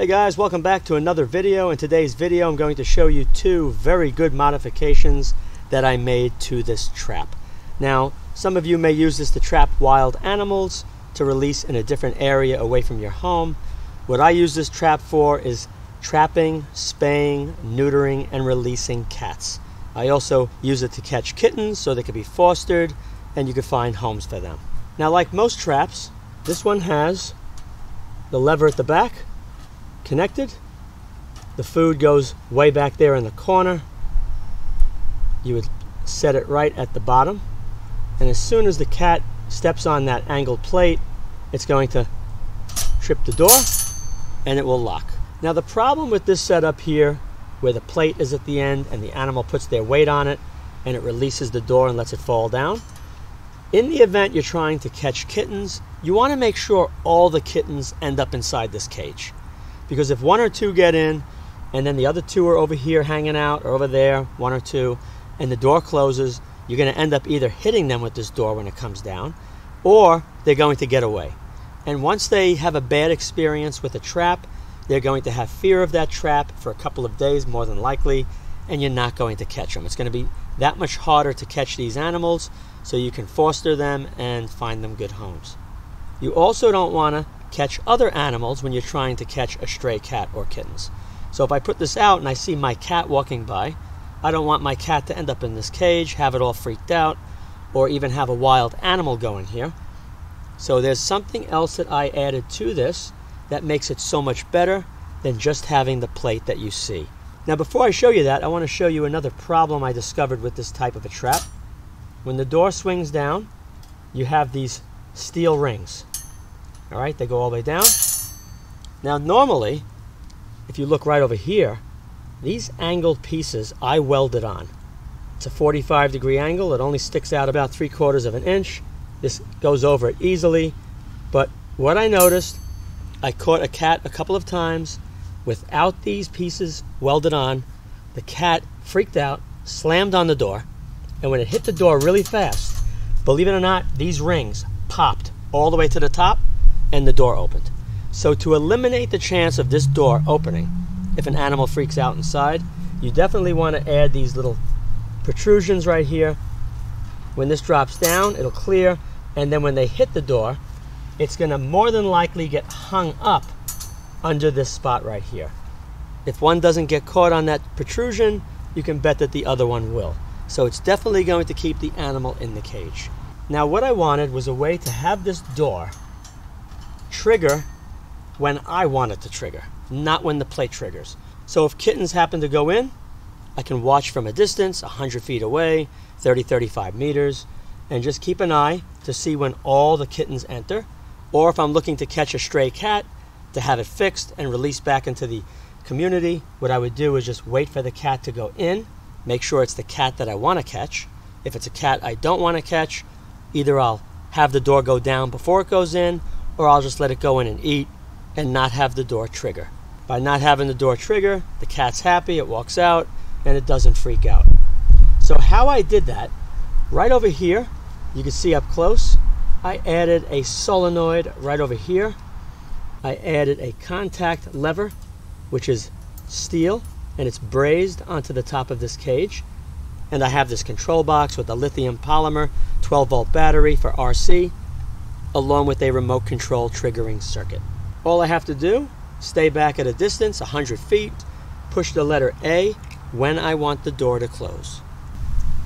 Hey guys, welcome back to another video. In today's video, I'm going to show you two very good modifications that I made to this trap. Now, some of you may use this to trap wild animals to release in a different area away from your home. What I use this trap for is trapping, spaying, neutering, and releasing cats. I also use it to catch kittens so they can be fostered and you can find homes for them. Now, like most traps, this one has the lever at the back connected. The food goes way back there in the corner. You would set it right at the bottom. And as soon as the cat steps on that angled plate, it's going to trip the door and it will lock. Now the problem with this setup here, where the plate is at the end and the animal puts their weight on it and it releases the door and lets it fall down, in the event you're trying to catch kittens, you want to make sure all the kittens end up inside this cage. Because if one or two get in, and then the other two are over here hanging out, or over there, one or two, and the door closes, you're going to end up either hitting them with this door when it comes down, or they're going to get away. And once they have a bad experience with a trap, they're going to have fear of that trap for a couple of days, more than likely, and you're not going to catch them. It's going to be that much harder to catch these animals so you can foster them and find them good homes. You also don't want to catch other animals when you're trying to catch a stray cat or kittens. So if I put this out and I see my cat walking by, I don't want my cat to end up in this cage, have it all freaked out, or even have a wild animal going here. So there's something else that I added to this that makes it so much better than just having the plate that you see. Now before I show you that, I want to show you another problem I discovered with this type of a trap. When the door swings down, you have these steel rings. All right, they go all the way down. Now, normally, if you look right over here, these angled pieces I welded on. It's a 45 degree angle. It only sticks out about three quarters of an inch. This goes over it easily. But what I noticed, I caught a cat a couple of times without these pieces welded on. The cat freaked out, slammed on the door, and when it hit the door really fast, believe it or not, these rings popped all the way to the top and the door opened. So to eliminate the chance of this door opening, if an animal freaks out inside, you definitely want to add these little protrusions right here. When this drops down, it'll clear, and then when they hit the door, it's going to more than likely get hung up under this spot right here. If one doesn't get caught on that protrusion, you can bet that the other one will. So it's definitely going to keep the animal in the cage. Now what I wanted was a way to have this door trigger when I want it to trigger, not when the plate triggers. So if kittens happen to go in, I can watch from a distance, 100 feet away, 30, 35 meters, and just keep an eye to see when all the kittens enter. Or if I'm looking to catch a stray cat, to have it fixed and released back into the community, what I would do is just wait for the cat to go in make sure it's the cat that I want to catch. If it's a cat I don't want to catch, either I'll have the door go down before it goes in, or I'll just let it go in and eat and not have the door trigger. By not having the door trigger, the cat's happy, it walks out, and it doesn't freak out. So, how I did that, right over here, you can see up close, I added a solenoid right over here. I added a contact lever, which is steel and it's brazed onto the top of this cage. And I have this control box with a lithium polymer 12 volt battery for RC, along with a remote control triggering circuit. All I have to do, stay back at a distance, 100 feet, push the letter A when I want the door to close.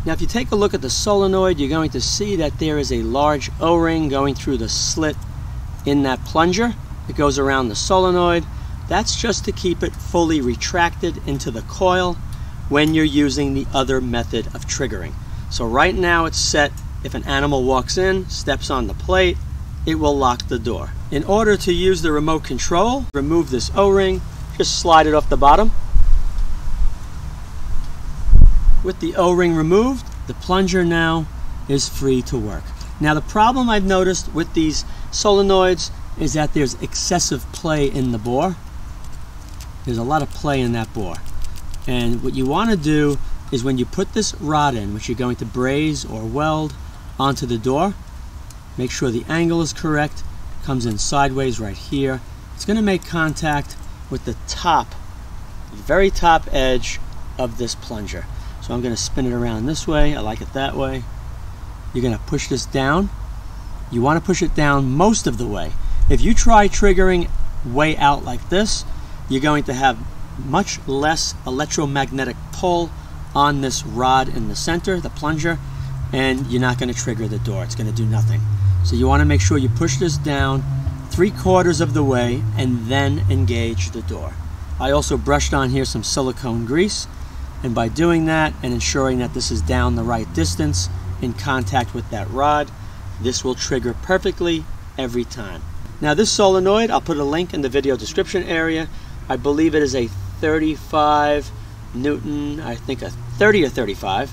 Now if you take a look at the solenoid, you're going to see that there is a large O-ring going through the slit in that plunger. It goes around the solenoid that's just to keep it fully retracted into the coil when you're using the other method of triggering. So right now it's set, if an animal walks in, steps on the plate, it will lock the door. In order to use the remote control, remove this O-ring, just slide it off the bottom. With the O-ring removed, the plunger now is free to work. Now the problem I've noticed with these solenoids is that there's excessive play in the bore. There's a lot of play in that bore. And what you want to do is when you put this rod in, which you're going to braze or weld onto the door, make sure the angle is correct, comes in sideways right here. It's going to make contact with the top, the very top edge of this plunger. So I'm going to spin it around this way. I like it that way. You're going to push this down. You want to push it down most of the way. If you try triggering way out like this, you're going to have much less electromagnetic pull on this rod in the center, the plunger, and you're not going to trigger the door. It's going to do nothing. So you want to make sure you push this down three quarters of the way and then engage the door. I also brushed on here some silicone grease and by doing that and ensuring that this is down the right distance in contact with that rod, this will trigger perfectly every time. Now this solenoid, I'll put a link in the video description area. I believe it is a 35 Newton, I think a 30 or 35,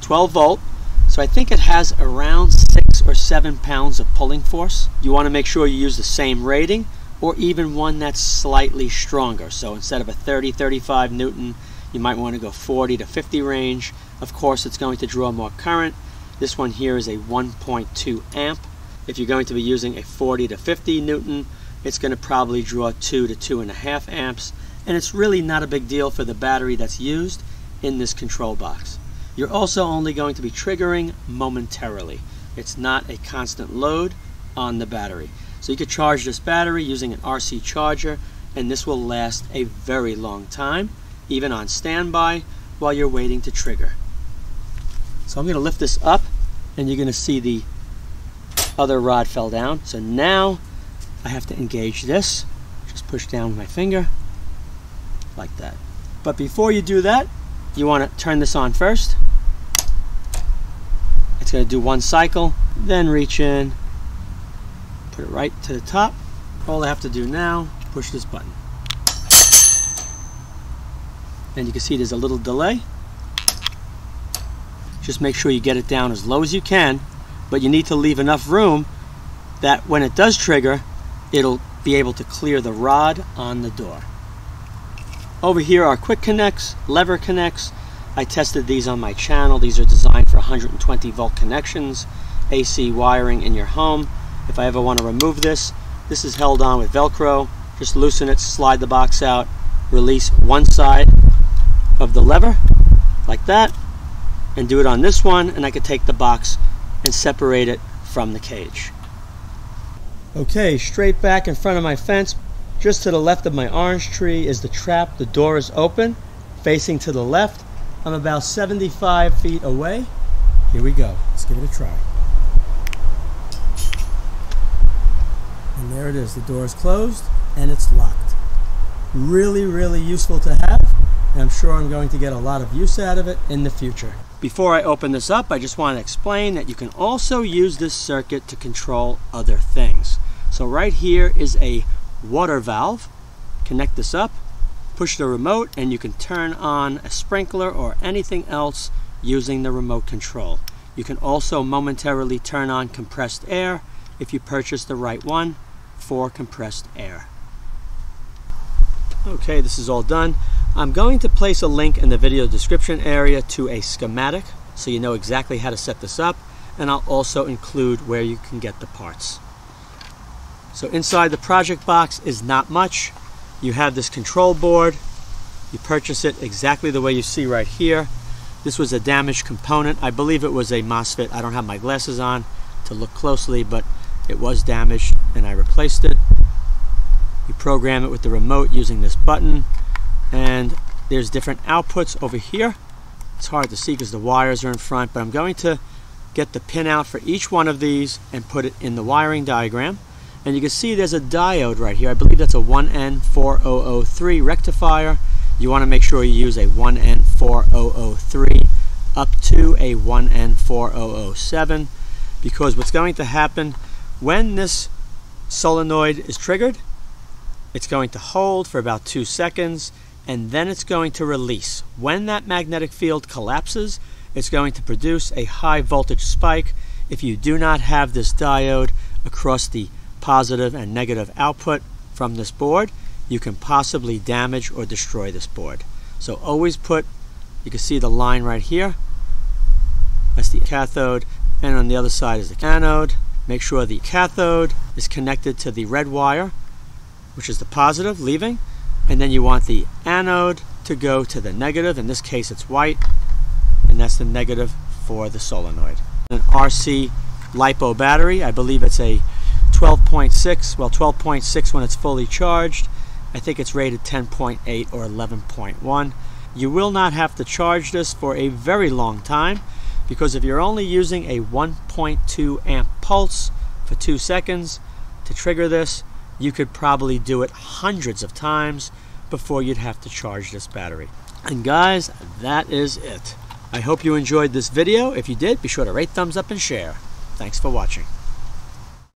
12 volt. So I think it has around six or seven pounds of pulling force. You want to make sure you use the same rating or even one that's slightly stronger. So instead of a 30, 35 Newton, you might want to go 40 to 50 range. Of course, it's going to draw more current. This one here is a 1.2 amp. If you're going to be using a 40 to 50 Newton, it's going to probably draw 2 to 2.5 amps. And it's really not a big deal for the battery that's used in this control box. You're also only going to be triggering momentarily. It's not a constant load on the battery. So you could charge this battery using an RC charger and this will last a very long time, even on standby while you're waiting to trigger. So I'm going to lift this up and you're going to see the other rod fell down. So now I have to engage this. Just push down with my finger like that. But before you do that, you want to turn this on first. It's going to do one cycle, then reach in, put it right to the top. All I have to do now, push this button. And you can see there's a little delay. Just make sure you get it down as low as you can, but you need to leave enough room that when it does trigger, it'll be able to clear the rod on the door. Over here are quick connects, lever connects. I tested these on my channel. These are designed for 120 volt connections, AC wiring in your home. If I ever want to remove this, this is held on with Velcro. Just loosen it, slide the box out, release one side of the lever like that, and do it on this one, and I could take the box and separate it from the cage. Okay, straight back in front of my fence, just to the left of my orange tree is the trap. The door is open, facing to the left. I'm about 75 feet away. Here we go. Let's give it a try. And there it is. The door is closed and it's locked. Really, really useful to have. And I'm sure I'm going to get a lot of use out of it in the future. Before I open this up, I just want to explain that you can also use this circuit to control other things. So right here is a water valve. Connect this up, push the remote, and you can turn on a sprinkler or anything else using the remote control. You can also momentarily turn on compressed air if you purchase the right one for compressed air. Okay, this is all done. I'm going to place a link in the video description area to a schematic so you know exactly how to set this up and I'll also include where you can get the parts. So inside the project box is not much. You have this control board. You purchase it exactly the way you see right here. This was a damaged component. I believe it was a MOSFET. I don't have my glasses on to look closely, but it was damaged and I replaced it. You program it with the remote using this button and there's different outputs over here. It's hard to see because the wires are in front, but I'm going to get the pin out for each one of these and put it in the wiring diagram. And you can see there's a diode right here. I believe that's a 1N4003 rectifier. You want to make sure you use a 1N4003 up to a 1N4007 because what's going to happen when this solenoid is triggered, it's going to hold for about two seconds and then it's going to release. When that magnetic field collapses, it's going to produce a high voltage spike. If you do not have this diode across the positive and negative output from this board, you can possibly damage or destroy this board. So always put, you can see the line right here. That's the cathode. And on the other side is the anode. Make sure the cathode is connected to the red wire, which is the positive, leaving. and then you want the anode to go to the negative. In this case, it's white, and that's the negative for the solenoid. An RC LiPo battery, I believe it's a 12.6, well 12.6 when it's fully charged. I think it's rated 10.8 or 11.1. You will not have to charge this for a very long time because if you're only using a 1.2 amp pulse for two seconds to trigger this, you could probably do it hundreds of times before you'd have to charge this battery. And guys, that is it. I hope you enjoyed this video. If you did, be sure to rate, thumbs up, and share. Thanks for watching.